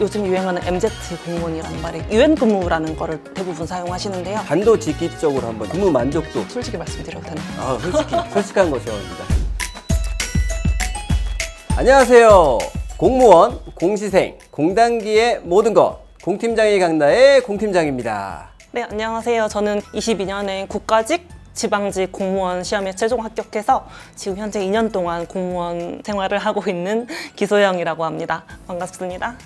요즘 유행하는 MZ 공무원이라는 말이 유엔 근무라는 거를 대부분 사용하시는데요. 단도직입적으로 한번 근무 만족도 솔직히 말씀드려도 되나요? 아 솔직히 솔직한 거 좋아합니다. 안녕하세요. 공무원, 공시생, 공단기의 모든 것 공팀장이 강다의 공팀장입니다. 네, 안녕하세요. 저는 22년에 국가직 지방직 공무원 시험에 최종 합격해서 지금 현재 2년 동안 공무원 생활을 하고 있는 기소영이라고 합니다. 반갑습니다.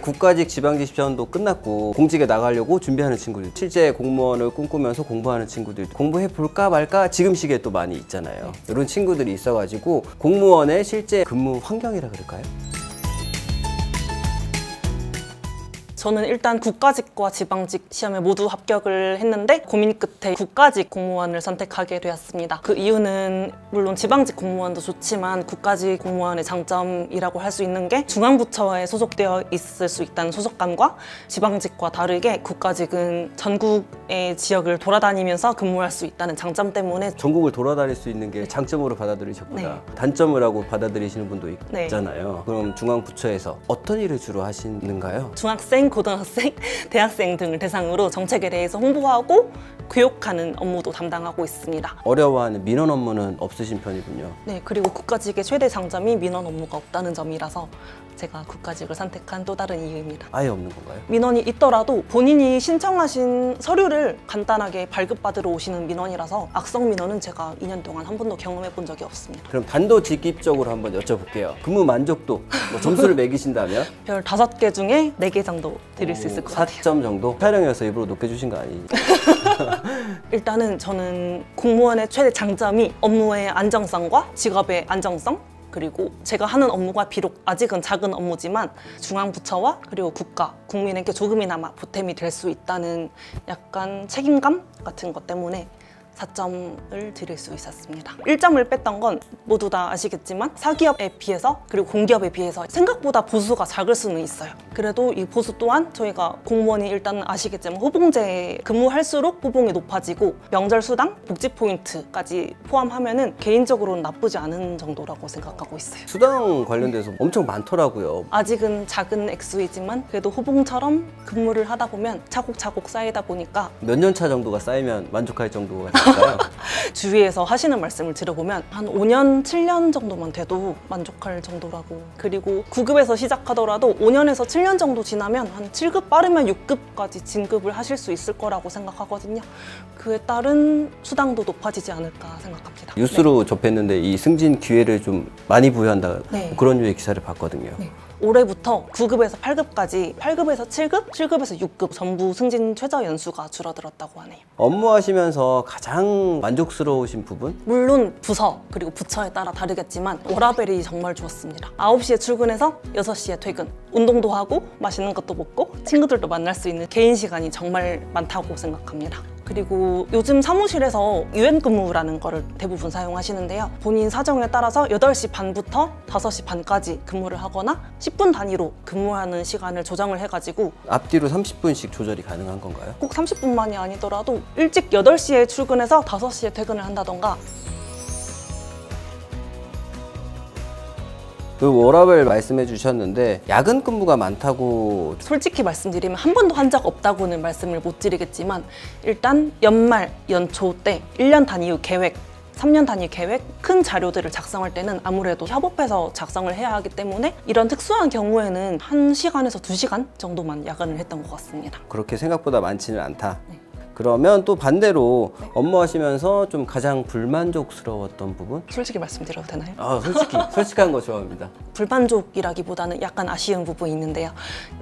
국가직 지방직 시험도 끝났고 공직에 나가려고 준비하는 친구들 실제 공무원을 꿈꾸면서 공부하는 친구들 공부해 볼까 말까 지금 시기에 또 많이 있잖아요 이런 친구들이 있어가지고 공무원의 실제 근무 환경이라 그럴까요? 저는 일단 국가직과 지방직 시험에 모두 합격을 했는데 고민 끝에 국가직 공무원을 선택하게 되었습니다. 그 이유는 물론 지방직 공무원도 좋지만 국가직 공무원의 장점이라고 할 수 있는 게 중앙부처에 소속되어 있을 수 있다는 소속감과 지방직과 다르게 국가직은 전국의 지역을 돌아다니면서 근무할 수 있다는 장점 때문에 전국을 돌아다닐 수 있는 게 장점으로 받아들이셨구나 네. 단점을 하고 받아들이시는 분도 있- 네. 있잖아요 그럼 중앙부처에서 어떤 일을 주로 하시는가요? 중학생, 고등학생, 대학생 등을 대상으로 정책에 대해서 홍보하고 교육하는 업무도 담당하고 있습니다. 어려워하는 민원 업무는 없으신 편이군요 네, 그리고 국가직의 최대 장점이 민원 업무가 없다는 점이라서 제가 국가직을 선택한 또 다른 이유입니다. 아예 없는 건가요? 민원이 있더라도 본인이 신청하신 서류를 간단하게 발급받으러 오시는 민원이라서 악성 민원은 제가 2년 동안 한 번도 경험해 본 적이 없습니다. 그럼 단도직입적으로 한번 여쭤볼게요 근무 만족도 뭐 점수를 매기신다면 별 다섯 개 중에 네 개 정도 드릴 수 있을 것 같아요. 4점 정도? 촬영에서 일부러 높게 주신 거 아니죠? 일단은 저는 공무원의 최대 장점이 업무의 안정성과 직업의 안정성 그리고 제가 하는 업무가 비록 아직은 작은 업무지만 중앙부처와 그리고 국가, 국민에게 조금이나마 보탬이 될 수 있다는 약간 책임감 같은 것 때문에 4점을 드릴 수 있었습니다. 1점을 뺐던 건 모두 다 아시겠지만 사기업에 비해서 그리고 공기업에 비해서 생각보다 보수가 작을 수는 있어요. 그래도 이 보수 또한 저희가 공무원이 일단 아시겠지만 호봉제 근무할수록 호봉이 높아지고 명절 수당, 복지 포인트까지 포함하면 은 개인적으로는 나쁘지 않은 정도라고 생각하고 있어요. 수당 관련돼서 엄청 많더라고요. 아직은 작은 액수이지만 그래도 호봉처럼 근무를 하다 보면 차곡차곡 쌓이다 보니까 몇 년 차 정도가 쌓이면 만족할 정도가 될까요? 주위에서 하시는 말씀을 들어보면 한 5년, 7년 정도만 돼도 만족할 정도라고 그리고 9급에서 시작하더라도 5년에서 7년 정도 지나면 한 7급 빠르면 6급까지 진급을 하실 수 있을 거라고 생각하거든요 그에 따른 수당도 높아지지 않을까 생각합니다 뉴스로 접했는데 이 승진 기회를 좀 많이 부여한다 네. 그런 류의 기사를 봤거든요. 네. 올해부터 9급에서 8급까지 8급에서 7급, 7급에서 6급 전부 승진 최저 연수가 줄어들었다고 하네요 업무하시면서 가장 만족스러우신 부분? 물론 부서 그리고 부처에 따라 다르겠지만 워라벨이 정말 좋았습니다. 9시에 출근해서 6시에 퇴근. 운동도 하고 맛있는 것도 먹고 친구들도 만날 수 있는 개인 시간이 정말 많다고 생각합니다. 그리고 요즘 사무실에서 유엔 근무라는 거를 대부분 사용하시는데요. 본인 사정에 따라서 8시 반부터 5시 반까지 근무를 하거나 10분 단위로 근무하는 시간을 조정을 해가지고 앞뒤로 30분씩 조절이 가능한 건가요? 꼭 30분만이 아니더라도 일찍 8시에 출근해서 5시에 퇴근을 한다던가 그 워라벨 말씀해 주셨는데 야근 근무가 많다고 솔직히 말씀드리면 한 번도 한 적 없다고는 말씀을 못 드리겠지만 일단 연말, 연초 때 1년 단위 계획 3년 단위 계획, 큰 자료들을 작성할 때는 아무래도 협업해서 작성을 해야 하기 때문에 이런 특수한 경우에는 1시간에서 2시간 정도만 야근을 했던 것 같습니다. 그렇게 생각보다 많지는 않다. 네. 그러면 또 반대로 업무하시면서 좀 가장 불만족스러웠던 부분? 솔직히 말씀드려도 되나요? 아 솔직히 솔직한 거 좋아합니다. 불만족이라기보다는 약간 아쉬운 부분이 있는데요.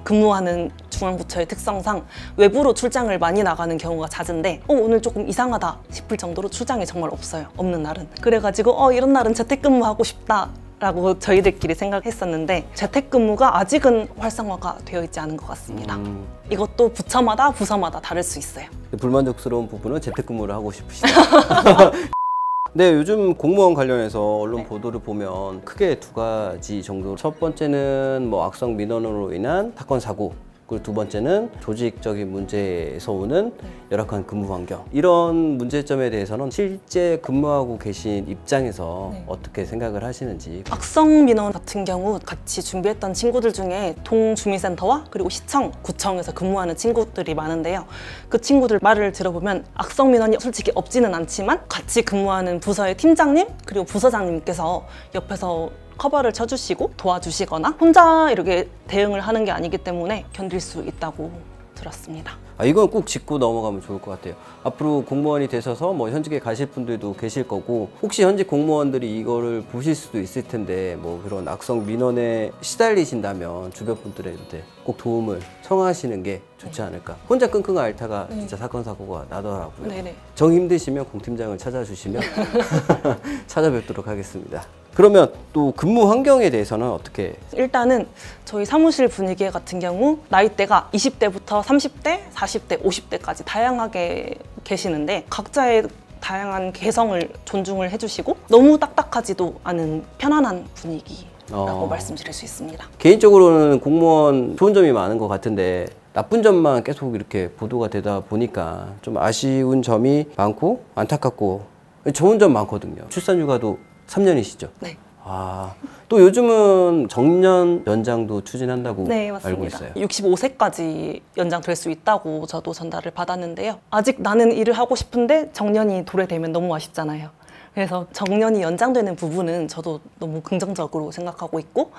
근무하는 중앙부처의 특성상 외부로 출장을 많이 나가는 경우가 잦은데 어, 오늘 조금 이상하다 싶을 정도로 출장이 정말 없어요. 없는 날은. 그래가지고 어, 이런 날은 재택근무하고 싶다. 라고 저희들끼리 생각했었는데 재택근무가 아직은 활성화가 되어 있지 않은 것 같습니다. 음, 이것도 부처마다 부서마다 다를 수 있어요. 불만족스러운 부분은 재택근무를 하고 싶으시다. 네, 요즘 공무원 관련해서 언론 네. 보도를 보면 크게 두 가지 정도. 첫 번째는 뭐 악성 민원으로 인한 사건 사고. 그리고 두 번째는 조직적인 문제에서 오는 열악한 근무 환경. 이런 문제점에 대해서는 실제 근무하고 계신 입장에서 네. 어떻게 생각을 하시는지. 악성 민원 같은 경우 같이 준비했던 친구들 중에 동주민센터와 그리고 시청, 구청에서 근무하는 친구들이 많은데요. 그 친구들 말을 들어보면 악성 민원이 솔직히 없지는 않지만 같이 근무하는 부서의 팀장님 그리고 부서장님께서 옆에서 커버를 쳐주시고 도와주시거나 혼자 이렇게 대응을 하는 게 아니기 때문에 견딜 수 있다고 들었습니다. 아, 이건 꼭 짚고 넘어가면 좋을 것 같아요. 앞으로 공무원이 되셔서 뭐 현직에 가실 분들도 계실 거고 혹시 현직 공무원들이 이거를 보실 수도 있을 텐데 뭐 그런 악성 민원에 시달리신다면 주변 분들한테 꼭 도움을 청하시는 게 좋지 않을까. 혼자 끙끙 앓다가 진짜 사건 사고가 나더라고요. 네네. 정 힘드시면 공 팀장을 찾아주시면 찾아뵙도록 하겠습니다. 그러면 또 근무 환경에 대해서는 어떻게 일단은 저희 사무실 분위기 같은 경우 나이대가 20대부터 30대, 40대, 50대까지 다양하게 계시는데 각자의 다양한 개성을 존중을 해주시고 너무 딱딱하지도 않은 편안한 분위기 라고 어. 말씀드릴 수 있습니다. 개인적으로는 공무원 좋은 점이 많은 것 같은데 나쁜 점만 계속 이렇게 보도가 되다 보니까 좀 아쉬운 점이 많고 안타깝고 좋은 점 많거든요. 출산 휴가도 3년이시죠? 네. 아, 또 요즘은 정년 연장도 추진한다고 네, 알고 맞습니다. 있어요. 65세까지 연장 될 수 있다고 저도 전달을 받았는데요. 아직 나는 일을 하고 싶은데 정년이 도래되면 너무 아쉽잖아요. 그래서 정년이 연장되는 부분은 저도 너무 긍정적으로 생각하고 있고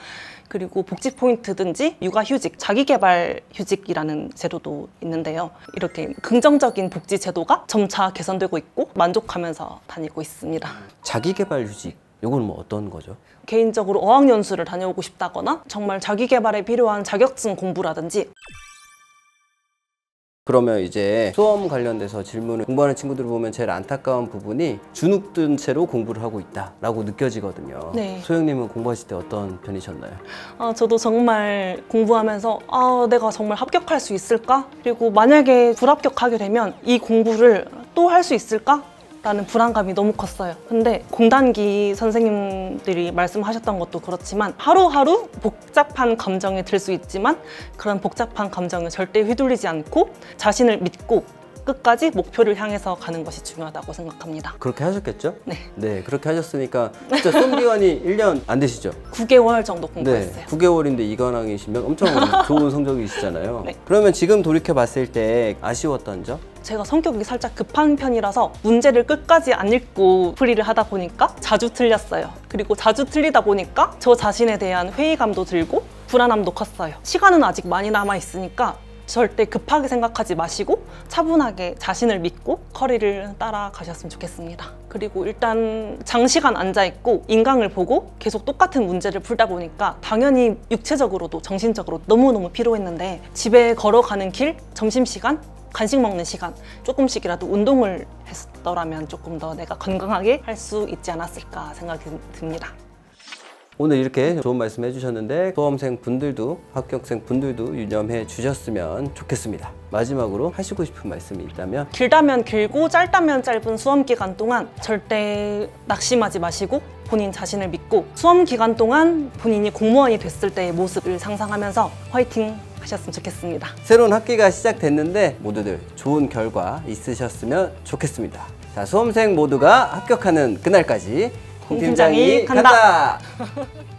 그리고 복지 포인트든지 육아휴직, 자기개발 휴직이라는 제도도 있는데요. 이렇게 긍정적인 복지 제도가 점차 개선되고 있고 만족하면서 다니고 있습니다. 자기개발 휴직, 요건 뭐 어떤 거죠? 개인적으로 어학연수를 다녀오고 싶다거나 정말 자기개발에 필요한 자격증 공부라든지 그러면 이제 수험 관련돼서 질문을 공부하는 친구들을 보면 제일 안타까운 부분이 주눅든 채로 공부를 하고 있다라고 느껴지거든요. 네. 소영님은 공부하실 때 어떤 편이셨나요? 아, 저도 정말 공부하면서 아, 내가 정말 합격할 수 있을까? 그리고 만약에 불합격하게 되면 이 공부를 또 할 수 있을까? 라는 불안감이 너무 컸어요. 근데 공단기 선생님들이 말씀하셨던 것도 그렇지만 하루하루 복잡한 감정이 들수 있지만 그런 복잡한 감정을 절대 휘둘리지 않고 자신을 믿고 끝까지 목표를 향해서 가는 것이 중요하다고 생각합니다. 그렇게 하셨겠죠? 네. 네, 그렇게 하셨으니까 진짜 기간이 1년 안 되시죠? 9개월 정도 네, 공부했어요. 9개월인데 이관왕이시면 엄청 좋은 성적이시잖아요. 네. 그러면 지금 돌이켜 봤을 때 아쉬웠던 점? 제가 성격이 살짝 급한 편이라서 문제를 끝까지 안 읽고 풀이를 하다 보니까 자주 틀렸어요. 그리고 자주 틀리다 보니까 저 자신에 대한 회의감도 들고 불안함도 컸어요. 시간은 아직 많이 남아 있으니까 절대 급하게 생각하지 마시고 차분하게 자신을 믿고 커리를 따라가셨으면 좋겠습니다. 그리고 일단 장시간 앉아 있고 인강을 보고 계속 똑같은 문제를 풀다 보니까 당연히 육체적으로도 정신적으로 너무너무 피로했는데 집에 걸어가는 길, 점심시간 간식 먹는 시간 조금씩이라도 운동을 했더라면 조금 더 내가 건강하게 할 수 있지 않았을까 생각이 듭니다. 오늘 이렇게 좋은 말씀 해주셨는데 수험생 분들도 합격생 분들도 유념해 주셨으면 좋겠습니다. 마지막으로 하시고 싶은 말씀이 있다면 길다면 길고 짧다면 짧은 수험 기간 동안 절대 낙심하지 마시고 본인 자신을 믿고 수험 기간 동안 본인이 공무원이 됐을 때의 모습을 상상하면서 화이팅 하셨으면 좋겠습니다. 새로운 학기가 시작됐는데 모두들 좋은 결과 있으셨으면 좋겠습니다. 자, 수험생 모두가 합격하는 그날까지 공 팀장이 간다. 간다.